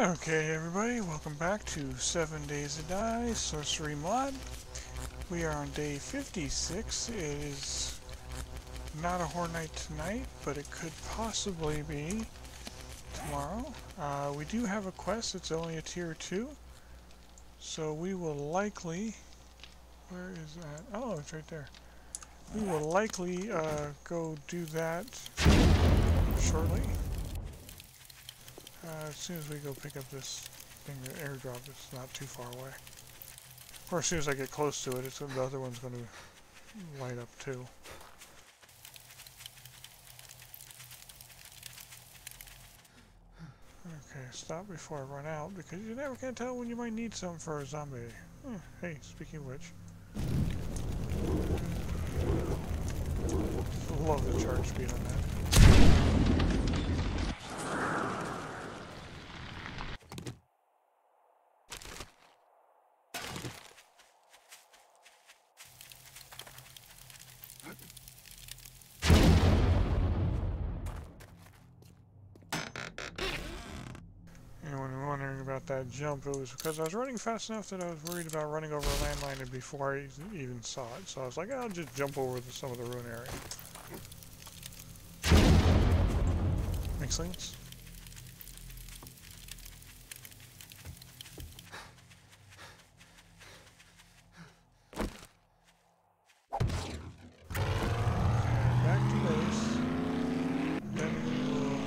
Okay, everybody, welcome back to 7 Days to Die Sorcery Mod. We are on day 56. It is not a Horde Night tonight, but it could possibly be tomorrow. Uh, we do have a quest, it's only a tier 2. So we will likely... Where is that? Oh, it's right there. We will likely uh, go do that shortly. Uh, as soon as we go pick up this thing, the airdrop, it's not too far away. Or as soon as I get close to it, it's the other one's going to light up too. Okay, stop before I run out, because you never can tell when you might need some for a zombie. Oh, hey, speaking of which. Love the charge speed on that. That jump, it was because I was running fast enough that I was worried about running over a landmine before I even saw it. So I was like, I'll just jump over the, some of the ruin area. Make sense? Back to base. Then we will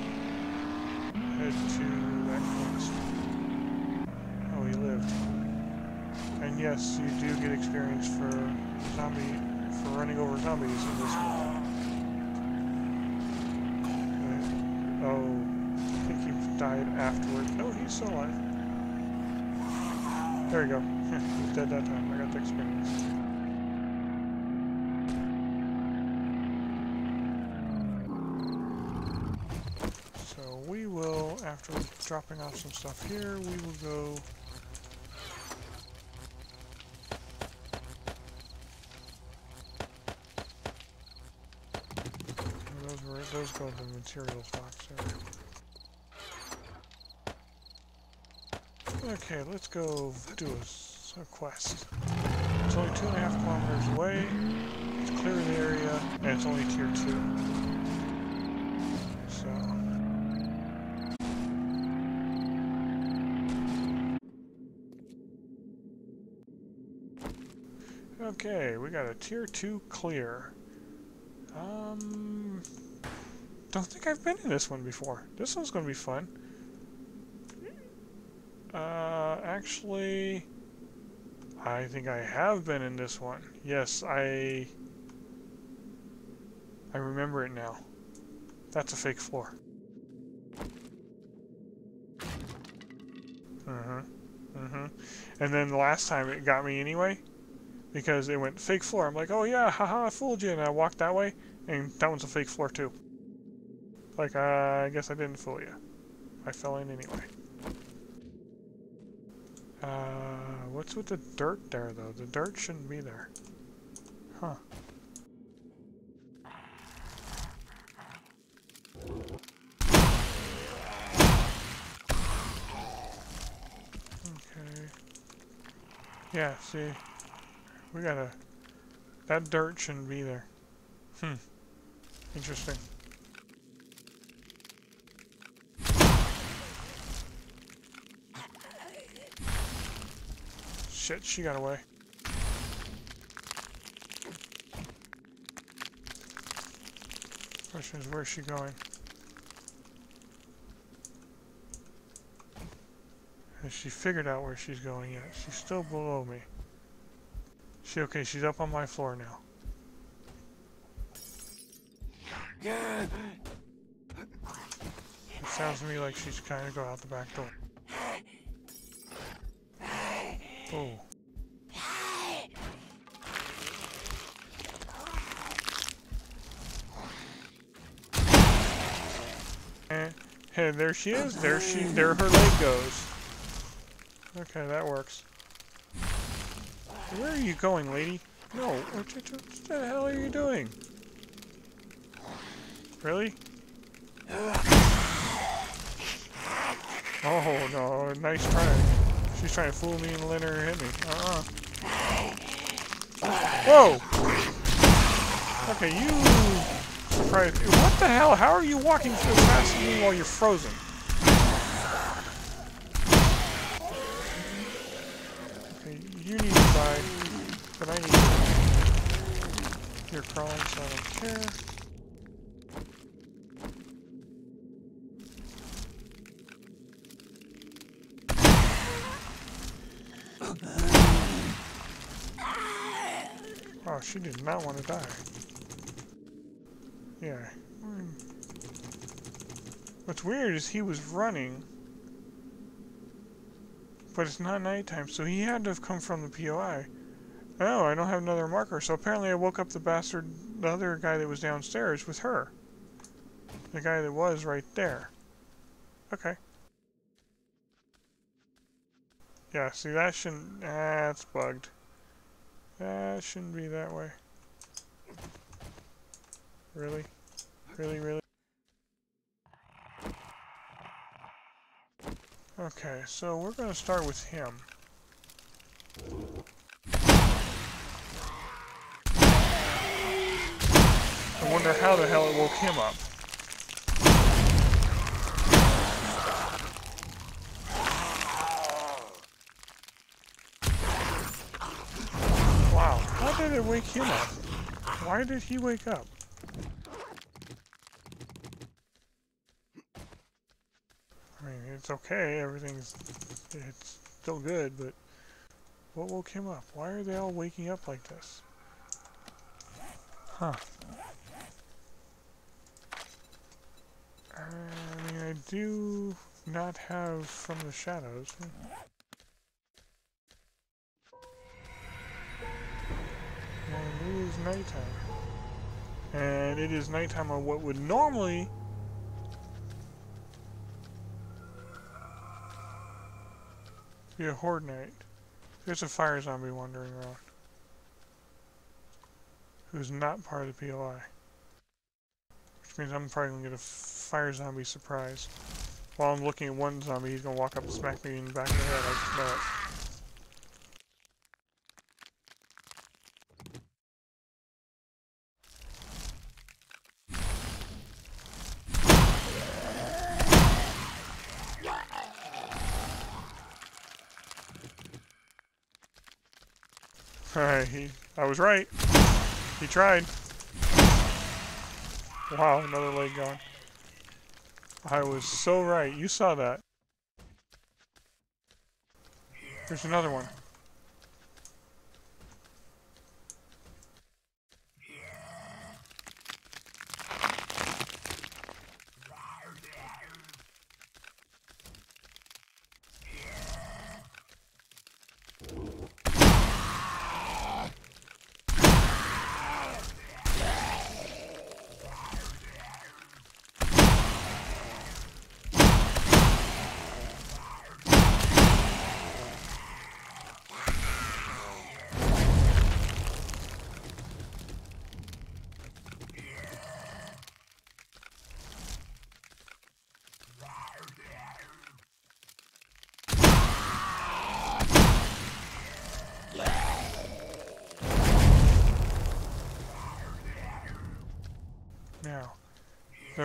head to that quest. Oh, he lived. And yes, you do get experience for zombie for running over zombies in this one. Uh, oh, I think he died afterward. No, he's still alive. There you go. he's dead that time. I got the experience. So we will, after dropping off some stuff here, we will go Those were those go into the materials box. Okay, let's go do a quest. It's only two and a half kilometers away. It's clear the area, and it's only tier two. So. Okay, we got a tier two clear. Um, don't think I've been in this one before. This one's gonna be fun. Uh, actually, I think I have been in this one. Yes, I. I remember it now. That's a fake floor. Uh-huh. Uh-huh. And then the last time it got me anyway. Because it went fake floor. I'm like, oh yeah, haha, I fooled you. And I walked that way, and that one's a fake floor too. Like, uh, I guess I didn't fool you. I fell in anyway. Uh, what's with the dirt there, though? The dirt shouldn't be there. Huh. Okay. Yeah, see? We gotta... That dirt shouldn't be there. Hmm. Interesting. Shit, she got away. Question is, where's she going? Has she figured out where she's going yet? She's still below me. She okay, she's up on my floor now. It sounds to me like she's trying to go out the back door. Oh. Hey, there she is. There she, there her leg goes. Okay, that works. Where are you going, lady? No, what, the hell are you doing? Really? Oh no, nice try. She's trying to fool me and let her hit me. Uh-uh. Whoa! Okay, you... What the hell? How are you walking so fast as me while you're frozen? Okay, you need to die, I need. You're crawling, so I don't care. Oh, she did not want to die. Yeah. Hmm. What's weird is he was running, but it's not nighttime, so he had to have come from the POI. Oh, I don't have another marker, so apparently I woke up the bastard, the other guy that was downstairs with her. The guy that was right there. Okay. Yeah, see that shouldn't, that's bugged. That shouldn't be that way. Really? Really, really? Okay, so we're going to start with him. I wonder how the hell it woke him up. Wow, how did it wake him up? Why did he wake up? I mean, it's okay, everything's it's still good, but what woke him up? Why are they all waking up like this? Huh. I mean, I do not have from the shadows. Hmm? And it is nighttime. And it is nighttime on what would normally be a horde night. There's a fire zombie wandering around. Who's not part of the POI. Which means I'm probably gonna get a fire zombie surprise. While I'm looking at one zombie, he's gonna walk up and smack me in the back of the head. I just know it. Alright, I was right. He tried. Wow, another leg gone. I was so right. You saw that. There's another one.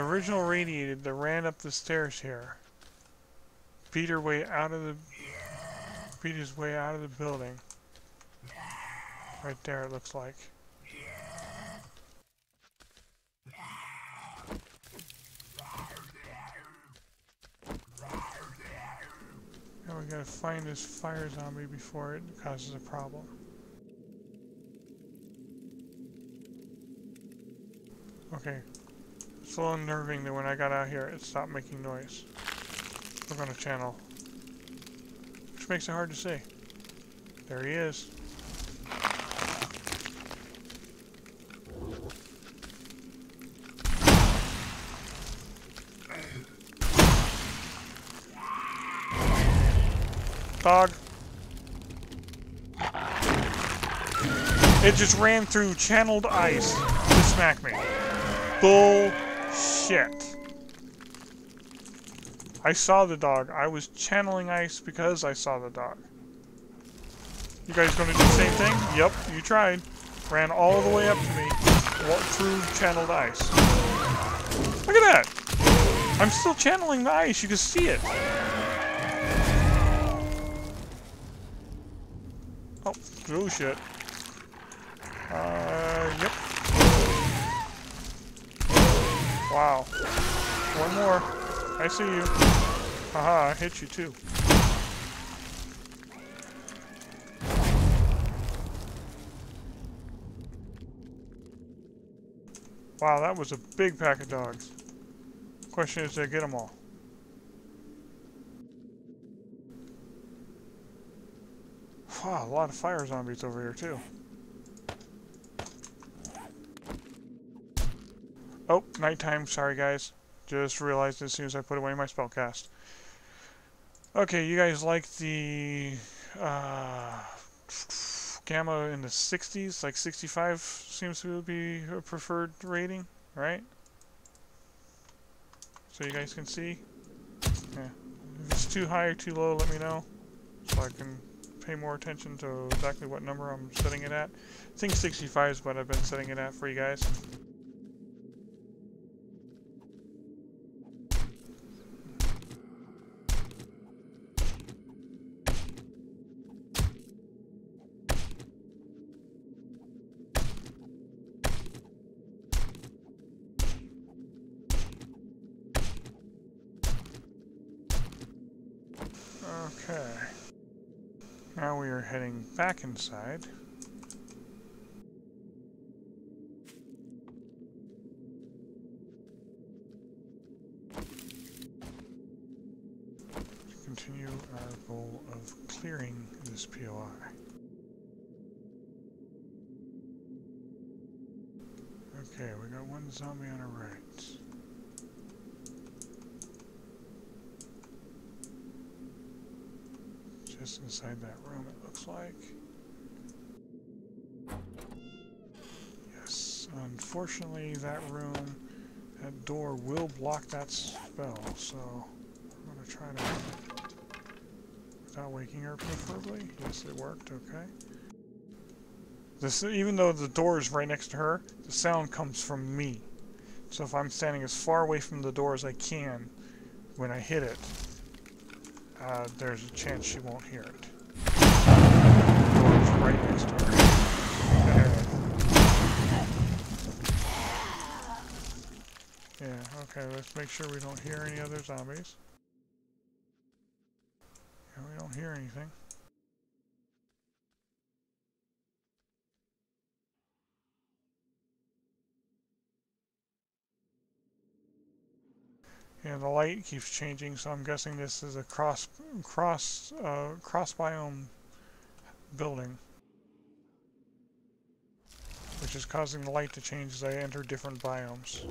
Original radiated that ran up the stairs here beat her way out of the beat his way out of the building. Right there it looks like. Now we gotta find this fire zombie before it causes a problem. Okay. A little unnerving that when I got out here, it stopped making noise. Look on the channel. Which makes it hard to see. There he is. Dog. It just ran through channeled ice to smack me. Bullshit. I saw the dog. I was channeling ice because I saw the dog. You guys gonna do the same thing? Yep, you tried. Ran all the way up to me through channeled ice. Look at that! I'm still channeling the ice. You can see it. Oh, oh shit. Uh, Wow. One more. I see you. Haha, I hit you too. Wow, that was a big pack of dogs. Question is, did I get them all? Wow, a lot of fire zombies over here too. Oh, nighttime. Sorry, guys. Just realized as soon as I put away my spellcast. Okay, you guys like the uh, gamma in the 60s? Like 65 seems to be a preferred rating, right? So you guys can see. Yeah. If it's too high or too low, let me know. So I can pay more attention to exactly what number I'm setting it at. I think 65 is what I've been setting it at for you guys. Back inside. Continue our goal of clearing this POI. Okay, we got one zombie on our right. Just inside that room, it looks like. Yes, unfortunately that room, that door will block that spell, so I'm going to try to... Without waking her, preferably. Yes, it worked, okay. This, even though the door is right next to her, the sound comes from me. So if I'm standing as far away from the door as I can when I hit it, uh, there's a chance she won't hear it. The door's right next to her. Yeah, okay, let's make sure we don't hear any other zombies. Yeah, we don't hear anything. And the light keeps changing so I'm guessing this is a cross cross uh, cross biome building which is causing the light to change as I enter different biomes.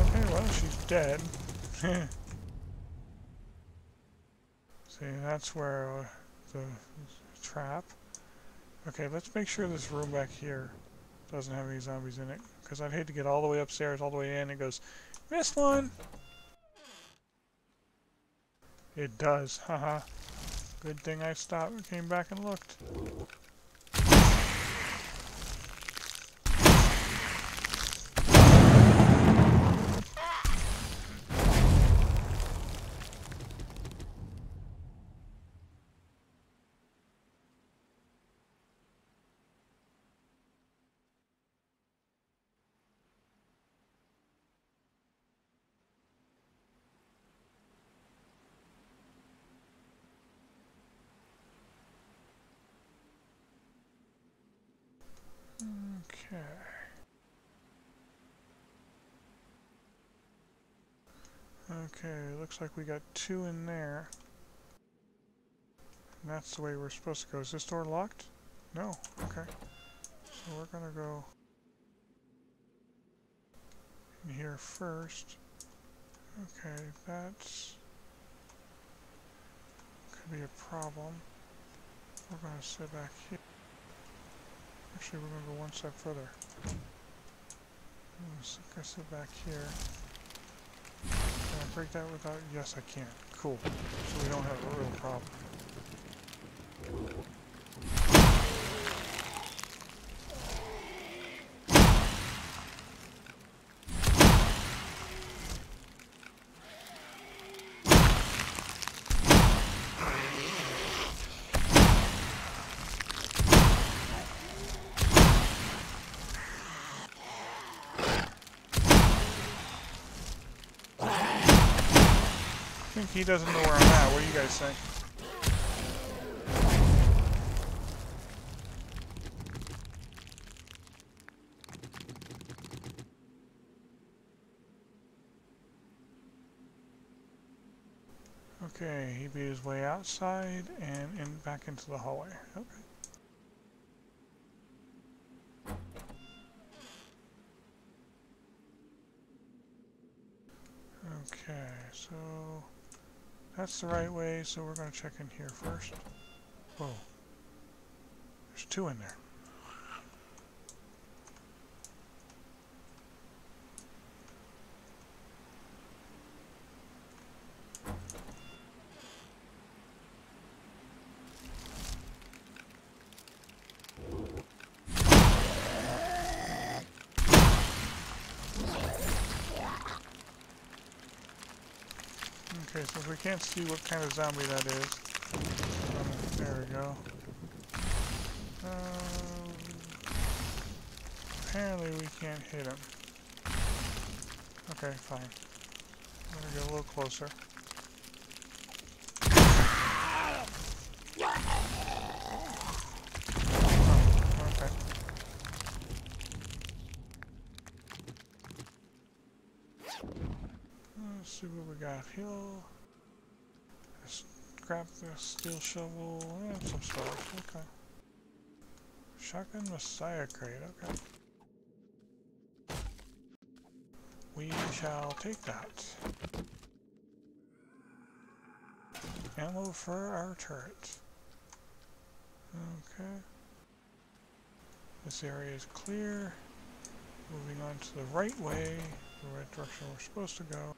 Okay, well she's dead. See, that's where uh, the trap. Okay, let's make sure this room back here doesn't have any zombies in it. Because I'd hate to get all the way upstairs, all the way in, and it goes, Missed one! It does, haha. Good thing I stopped, and came back and looked. Okay. Okay, looks like we got two in there. And that's the way we're supposed to go. Is this door locked? No. Okay. So we're gonna go in here first. Okay, that's could be a problem. we're to sit back here. Actually, go one step further. I'm going to sit back here. Can I break that without... Yes, I can. Cool. So we don't have a real problem. He doesn't know where I'm at. What do you guys think? Okay, he beat his way outside and in back into the hallway. Okay so that's the right way, so we're going to check in here first. Whoa. There's two in there. Okay, since we can't see what kind of zombie that is, um, there we go. Um, apparently we can't hit him. Okay, fine. I'm gonna get a little closer. See what we got here. Scrap the steel shovel and some storage. Okay. Shotgun Messiah crate. Okay. We shall take that. Ammo for our turret. Okay. This area is clear. Moving on to the right way, the right direction we're supposed to go.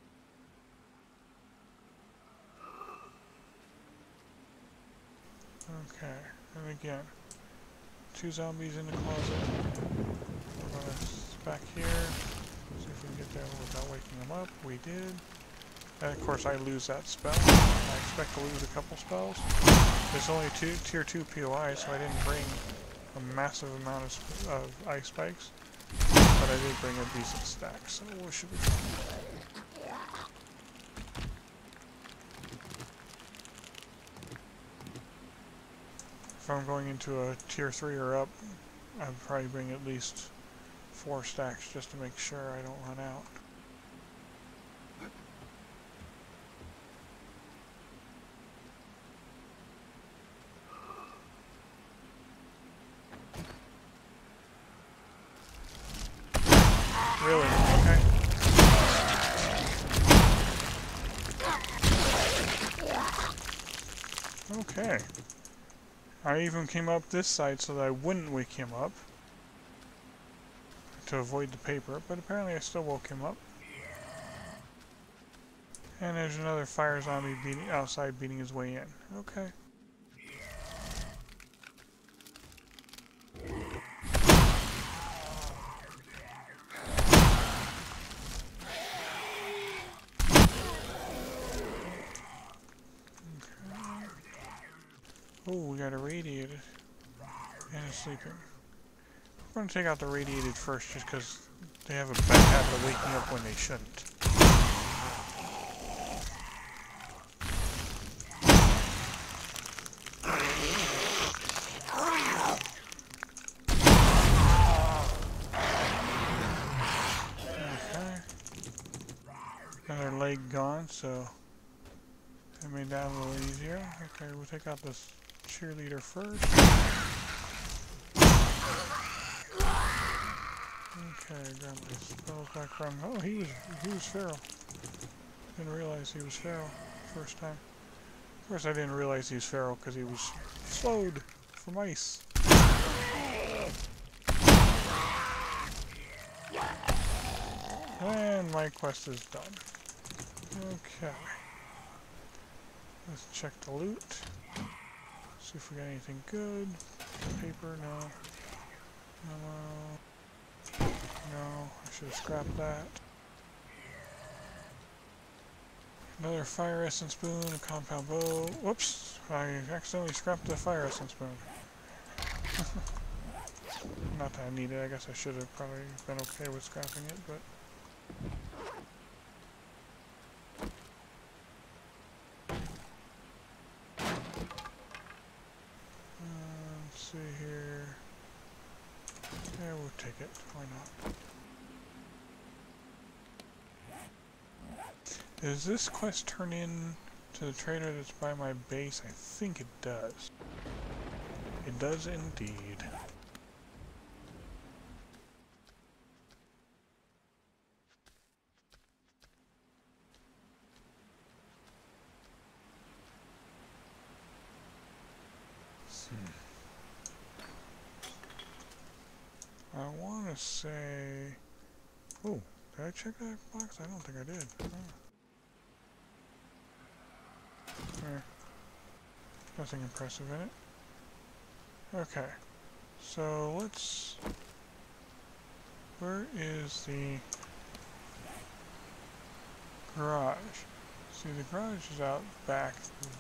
Okay, and again, two zombies in the closet. We're gonna back here, see if we can get there without waking them up. We did. And of course I lose that spell. I expect to lose a couple spells. There's only two tier 2 POI, so I didn't bring a massive amount of, of ice spikes. But I did bring a decent stack, so we should be fine. If I'm going into a tier 3 or up, I'd probably bring at least four stacks just to make sure I don't run out. Really? Okay. Okay. I even came up this side so that I wouldn't wake him up to avoid the paper, but apparently I still woke him up. And there's another fire zombie beating, outside beating his way in. Okay. Oh, we got a radiated. And a sleeping. We're going to take out the radiated first just because they have a bad habit of waking up when they shouldn't. Gone, so that made that a little easier. Okay, we'll take out this cheerleader first. Okay, spells back from. Oh, he was he was feral. Didn't realize he was feral first time. Of course, I didn't realize he was feral because he was slowed. for mice. And my quest is done. Okay. Let's check the loot. See if we got anything good. Paper, no. No. No, I should have scrapped that. Another fire essence spoon, a compound bow. Whoops! I accidentally scrapped the fire essence spoon. Not that I need it, I guess I should have probably been okay with scrapping it, but... Uh, let's see here... Yeah, we'll take it. Why not? Does this quest turn in to the trader that's by my base? I think it does. It does indeed. Hmm. I want to say... Oh, did I check that box? I don't think I did. Oh. Nothing impressive in it. Okay. So let's... Where is the garage? See, the garage is out back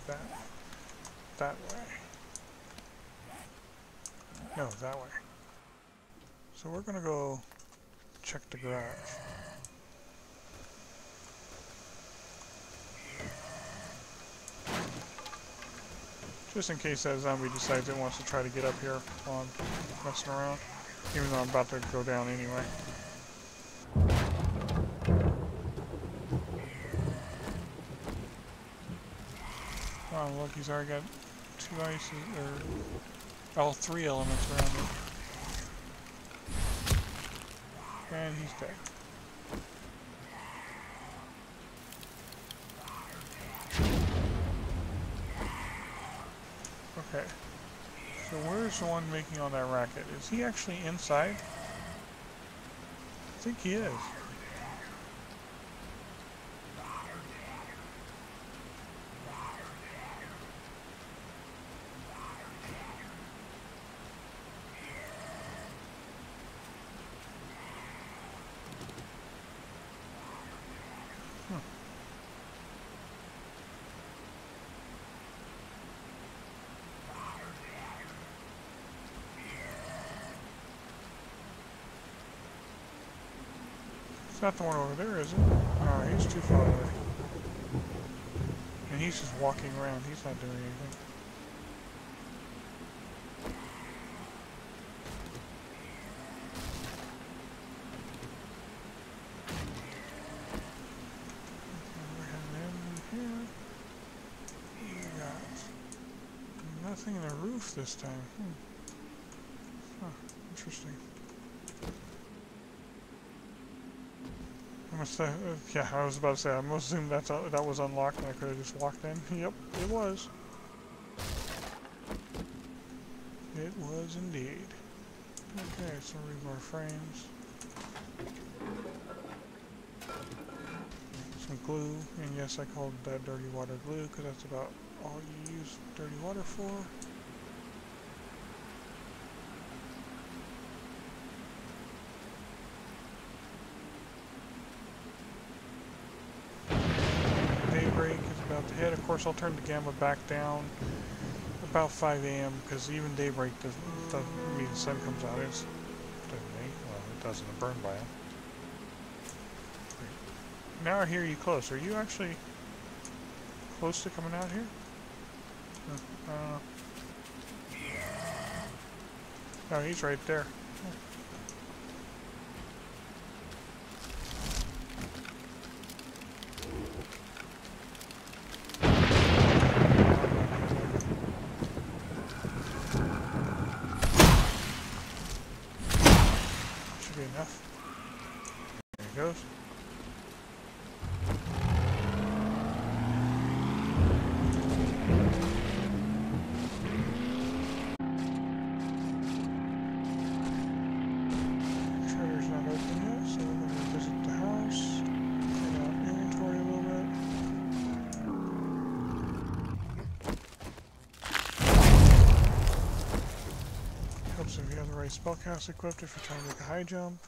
that, that way. No, that way. So we're gonna go check the garage. Just in case that zombie decides it wants to try to get up here while I'm messing around. Even though I'm about to go down anyway. Oh look, he's already got two ices, or all three elements around him. And he's dead. Okay. So where's the one making all that racket? Is he actually inside? I think he is. It's not the one over there, is it? Oh, he's too far away. And he's just walking around. He's not doing anything. Nothing in the roof this time. Hmm. Huh, interesting. Must yeah, I was about to say, I must assume that's, uh, that was unlocked and I could have just walked in. Yep, it was. It was indeed. Okay, so read more frames. Some glue, and yes, I called that dirty water glue because that's about all you use dirty water for. ahead. Of course, I'll turn the gamma back down about 5 a.m. because even daybreak doesn't, doesn't mean the sun comes out. It's, doesn't mean, well, it doesn't burn by. Now I hear you close. Are you actually close to coming out here? Uh, oh, he's right there. enough. There it goes. Spellcast equipped if you're trying to make a high jump.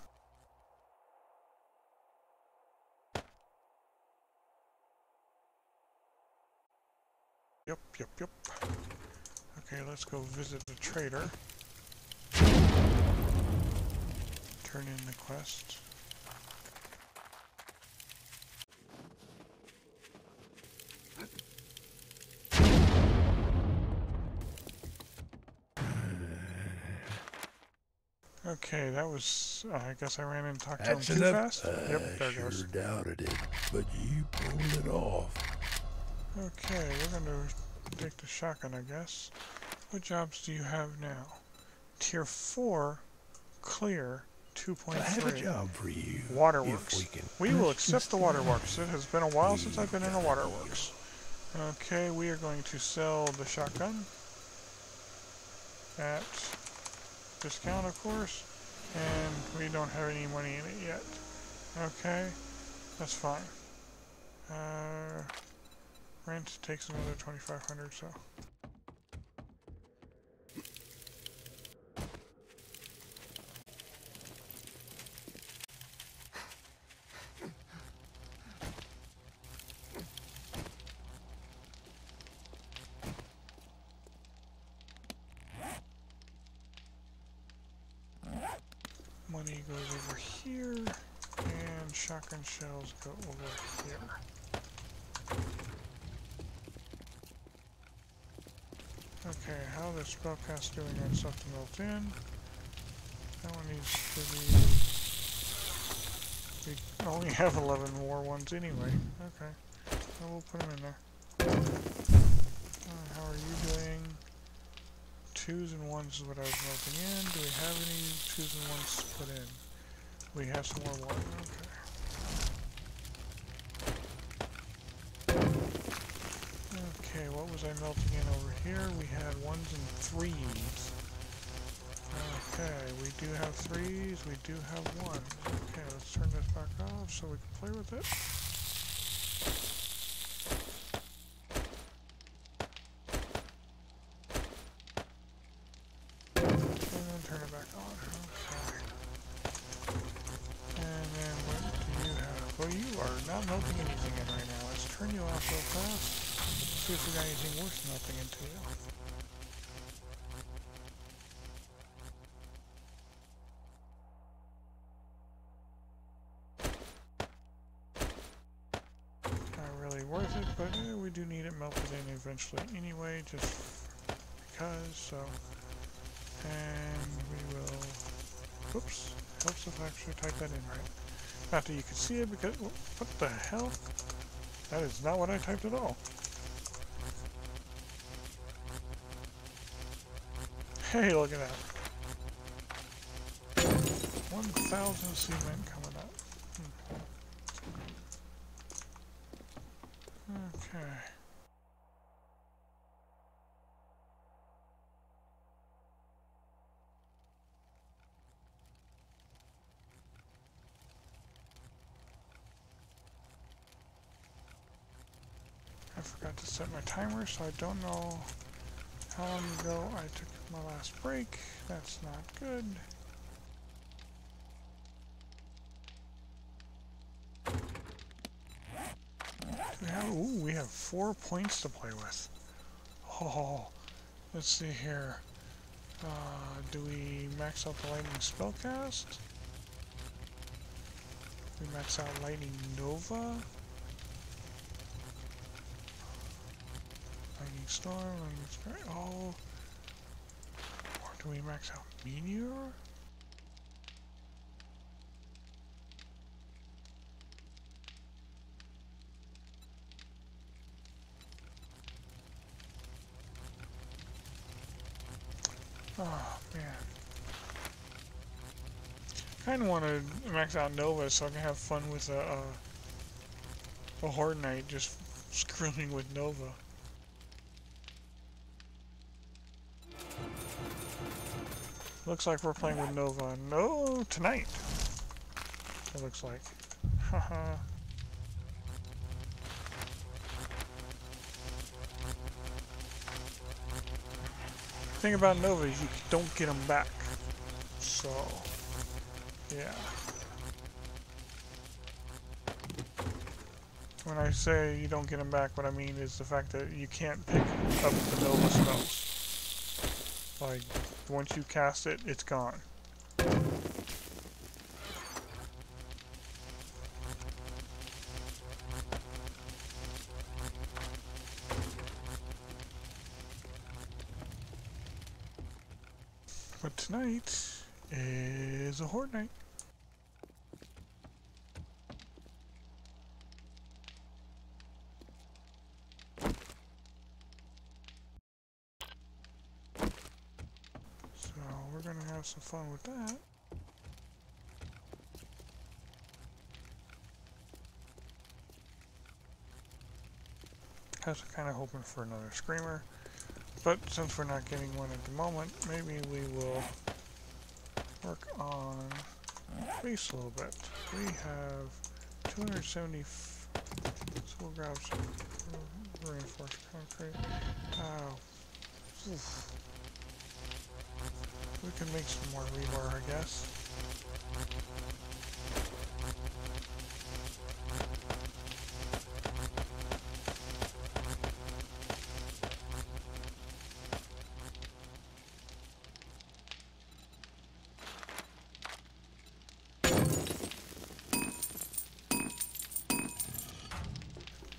Yep, yep, yep. Okay, let's go visit the trader. Turn in the quest. Okay, that was. Uh, I guess I ran in and talked to him too fast. I yep, there sure goes. doubted it, but you pulled it off. Okay, we're gonna take the shotgun, I guess. What jobs do you have now? Tier 4, clear, 2.3. I have a job for you. Waterworks. We. We will accept the waterworks. It has been a while since I've been in a waterworks. Okay, we are going to sell the shotgun at discount, of course, and we don't have any money in it yet. Okay, that's fine. Uh, rent takes another 2500 so. Money goes over here, and go over here. Okay, how the spellcast doing on to melt in? That one needs to be... We only have 11 more ones anyway. Okay, we'll put them in there. Uh, how are you doing? Twos and ones is what I was melting in. Do we have any twos and ones to put in? We have some more water. Okay. Was I melting in over here? We had ones and threes. Okay, we do have threes, we do have ones. Okay, let's turn this back off so we can play with it. Do need it melted in eventually anyway, just because, so. And we will, oops, helps if I actually type that in right. Not that you can see it because, what the hell? That is not what I typed at all. Hey, look at that. 1,000 cement coming up. Hmm. Okay. I forgot to set my timer, so I don't know how long ago I took my last break. That's not good. We have, ooh, we have four points to play with. Oh, let's see here. Uh, do we max out the lightning spellcast? We max out lightning nova? Lightning storm, lightning strike. Oh, or do we max out meteor? Oh man. Kind of want to max out Nova so I can have fun with uh, uh, a, a, a Horde Night just screwing with Nova. Looks like we're playing with Nova. No, tonight. It looks like. Haha. thing about Nova is you don't get them back. So, yeah. When I say you don't get them back, what I mean is the fact that you can't pick up the Nova spells. Like, once you cast it, it's gone. But tonight is a Horde night. So we're gonna have some fun with that. I was kind of hoping for another screamer, but since we're not getting one at the moment, maybe we will work on base a little bit. We have 270, so we'll grab some reinforced concrete. Oh, oof. We can make some more rebar, I guess.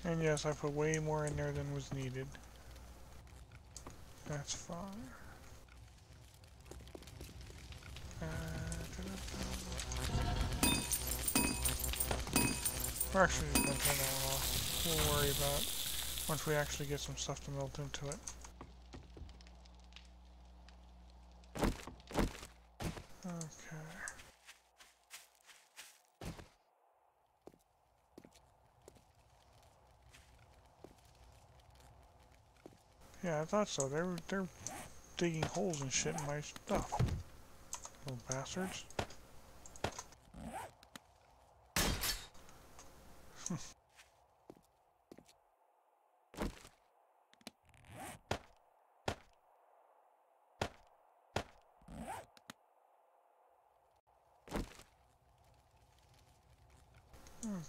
And yes, I put way more in there than was needed. That's fine. We're actually just gonna turn that one off. We'll worry about once we actually get some stuff to melt into it. Okay. Yeah, I thought so. They were they're digging holes and shit in my stuff. Little bastards.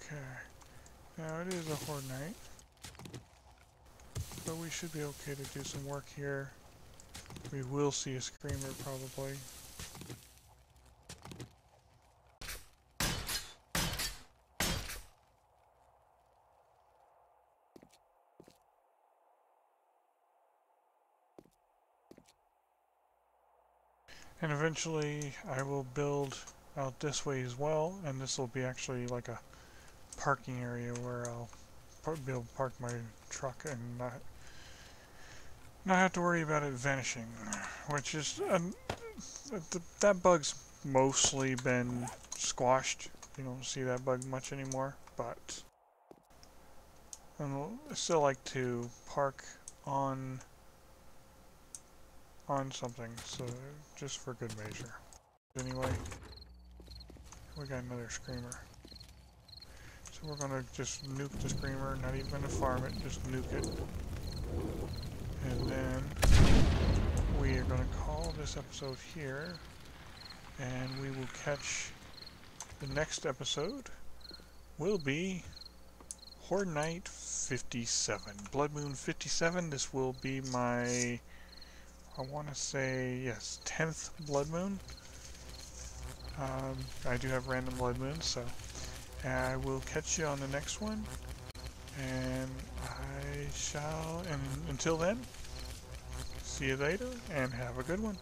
okay. Now it is a horde night. But we should be okay to do some work here. We will see a screamer probably. And eventually I will build out this way as well, and this will be actually like a parking area where I'll be able to park my truck and not not have to worry about it vanishing, which is um, that bug's mostly been squashed. You don't see that bug much anymore, but I still like to park on on something, so just for good measure. Anyway, we got another screamer. So we're gonna just nuke the screamer, not even gonna farm it, just nuke it. And then we are gonna call this episode here, and we will catch the next episode will be Horde Night 57. Blood Moon 57, this will be my I want to say, yes, 10th Blood Moon. Um, I do have random Blood Moons, so I will catch you on the next one. And I shall, and until then, see you later, and have a good one.